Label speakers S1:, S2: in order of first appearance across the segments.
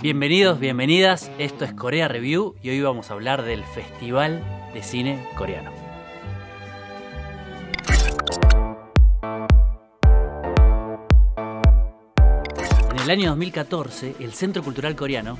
S1: Bienvenidos, bienvenidas. Esto es Corea Review y hoy vamos a hablar del Festival de Cine Coreano. En el año 2014, el Centro Cultural Coreano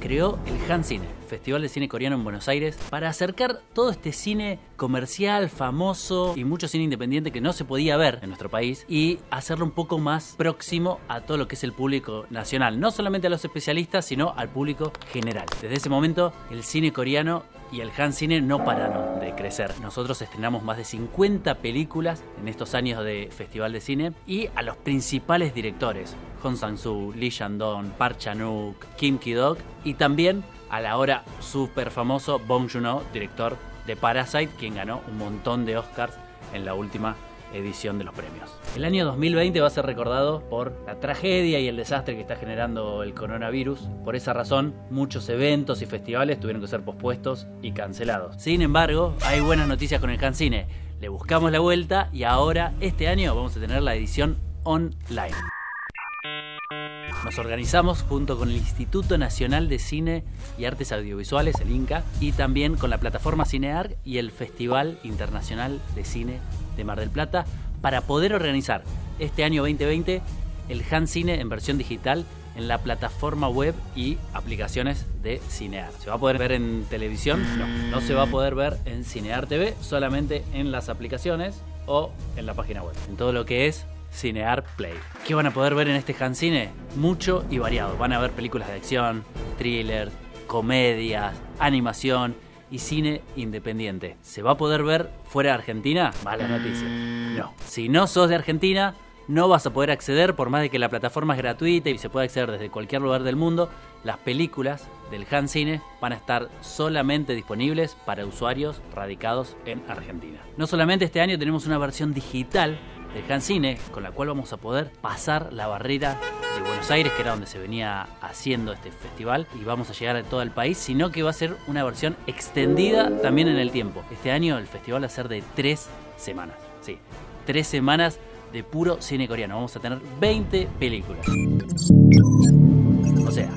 S1: creó el Han Cine, Festival de Cine Coreano en Buenos Aires, para acercar todo este cine comercial, famoso y mucho cine independiente que no se podía ver en nuestro país y hacerlo un poco más próximo a todo lo que es el público nacional, no solamente a los especialistas, sino al público general. Desde ese momento, el cine coreano y el Han Cine no pararon de crecer. Nosotros estrenamos más de 50 películas en estos años de Festival de Cine y a los principales directores, Hong Sang-soo, Lee Shandong, Park Chan-wook, Kim Ki-dok y también a la hora súper famoso Bong Joon-ho, director de Parasite, quien ganó un montón de Oscars en la última edición de los premios. El año 2020 va a ser recordado por la tragedia y el desastre que está generando el coronavirus. Por esa razón, muchos eventos y festivales tuvieron que ser pospuestos y cancelados. Sin embargo, hay buenas noticias con el Cancine. Le buscamos la vuelta y ahora, este año, vamos a tener la edición online. Nos organizamos junto con el Instituto Nacional de Cine y Artes Audiovisuales, el INCA, y también con la plataforma Cinear y el Festival Internacional de Cine de Mar del Plata para poder organizar este año 2020 el Han Cine en versión digital en la plataforma web y aplicaciones de Cinear. ¿Se va a poder ver en televisión? No, no se va a poder ver en Cinear TV, solamente en las aplicaciones o en la página web. En todo lo que es Cinear Play. ¿Qué van a poder ver en este Han Cine? Mucho y variado. Van a ver películas de acción, thriller, comedias, animación y cine independiente. ¿Se va a poder ver fuera de Argentina? Mala noticia. No. Si no sos de Argentina, no vas a poder acceder, por más de que la plataforma es gratuita y se puede acceder desde cualquier lugar del mundo, las películas del Han Cine van a estar solamente disponibles para usuarios radicados en Argentina. No solamente este año tenemos una versión digital del Han Cine, con la cual vamos a poder pasar la barrera de Buenos Aires, que era donde se venía haciendo este festival, y vamos a llegar a todo el país, sino que va a ser una versión extendida también en el tiempo. Este año el festival va a ser de tres semanas. Sí, tres semanas de puro cine coreano. Vamos a tener 20 películas. O sea,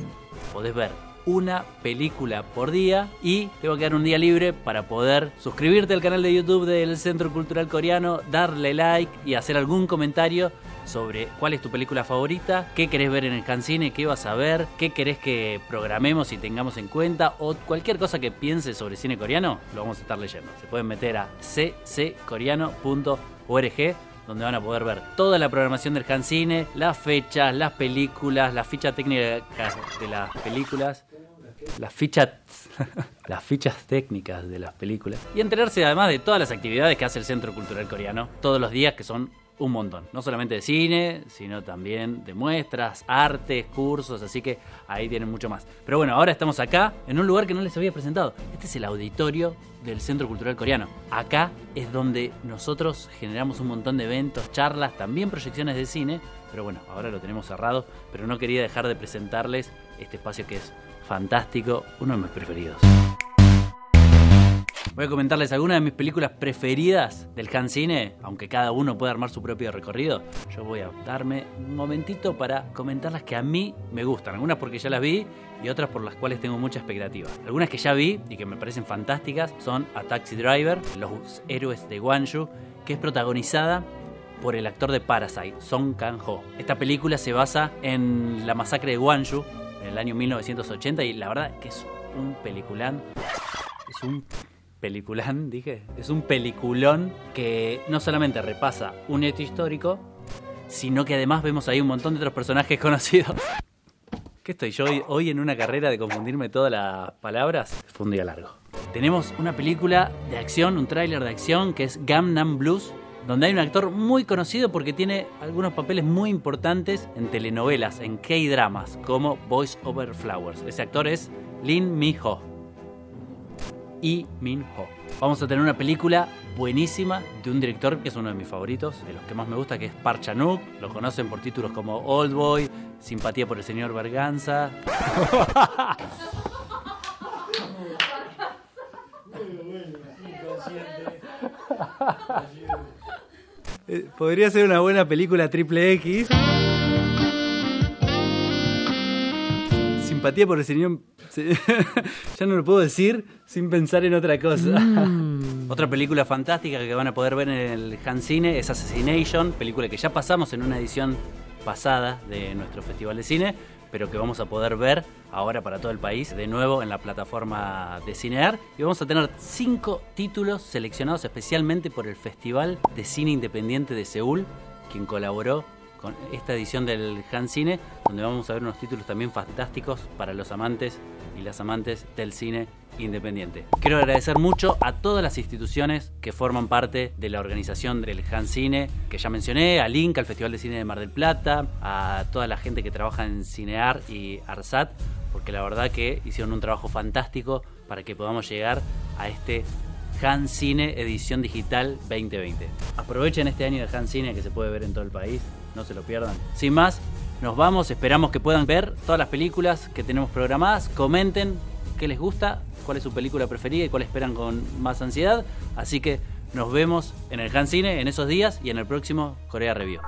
S1: podés ver una película por día y te va a quedar un día libre para poder suscribirte al canal de YouTube del Centro Cultural Coreano, darle like y hacer algún comentario sobre cuál es tu película favorita, qué querés ver en el cancine, qué vas a ver, qué querés que programemos y tengamos en cuenta o cualquier cosa que pienses sobre cine coreano, lo vamos a estar leyendo. Se pueden meter a cccoreano.org donde van a poder ver toda la programación del Cine, las fechas, las películas, la ficha técnica de las películas, las fichas las fichas técnicas de las películas y enterarse además de todas las actividades que hace el Centro Cultural Coreano todos los días que son un montón, no solamente de cine, sino también de muestras, artes, cursos, así que ahí tienen mucho más. Pero bueno, ahora estamos acá en un lugar que no les había presentado. Este es el auditorio del Centro Cultural Coreano. Acá es donde nosotros generamos un montón de eventos, charlas, también proyecciones de cine, pero bueno, ahora lo tenemos cerrado, pero no quería dejar de presentarles este espacio que es fantástico, uno de mis preferidos. Voy a comentarles algunas de mis películas preferidas del Han Cine, aunque cada uno pueda armar su propio recorrido. Yo voy a darme un momentito para comentar las que a mí me gustan, algunas porque ya las vi y otras por las cuales tengo mucha expectativa. Algunas que ya vi y que me parecen fantásticas son A Taxi Driver, Los héroes de Guangzhou, que es protagonizada por el actor de Parasite, Song Kang-ho. Esta película se basa en la masacre de Guangzhou en el año 1980 y la verdad que es un peliculán. Es un peliculán, dije. Es un peliculón que no solamente repasa un hecho histórico, sino que además vemos ahí un montón de otros personajes conocidos. ¿Qué estoy yo hoy, hoy en una carrera de confundirme todas las palabras? Fue un día largo. Tenemos una película de acción, un tráiler de acción que es Gamnam Blues, donde hay un actor muy conocido porque tiene algunos papeles muy importantes en telenovelas, en K-dramas, como Voice Over Flowers. Ese actor es Lin Mi-ho y Min Ho. Vamos a tener una película buenísima de un director que es uno de mis favoritos, de los que más me gusta, que es Park Chan-wook. Lo conocen por títulos como Old Boy, Simpatía por el señor Berganza. Eh, podría ser una buena película triple X. simpatía por el cine ya no lo puedo decir sin pensar en otra cosa. Mm. otra película fantástica que van a poder ver en el Cine es Assassination, película que ya pasamos en una edición pasada de nuestro Festival de Cine, pero que vamos a poder ver ahora para todo el país de nuevo en la plataforma de Cinear. Y vamos a tener cinco títulos seleccionados especialmente por el Festival de Cine Independiente de Seúl, quien colaboró con esta edición del Han Cine, donde vamos a ver unos títulos también fantásticos para los amantes y las amantes del cine independiente. Quiero agradecer mucho a todas las instituciones que forman parte de la organización del Han Cine, que ya mencioné, al Inca, al Festival de Cine de Mar del Plata, a toda la gente que trabaja en Cinear y Arsat, porque la verdad que hicieron un trabajo fantástico para que podamos llegar a este Han Cine edición digital 2020. Aprovechen este año de Han Cine que se puede ver en todo el país no se lo pierdan. Sin más, nos vamos, esperamos que puedan ver todas las películas que tenemos programadas, comenten qué les gusta, cuál es su película preferida y cuál esperan con más ansiedad. Así que nos vemos en el Han Cine en esos días y en el próximo Corea Review.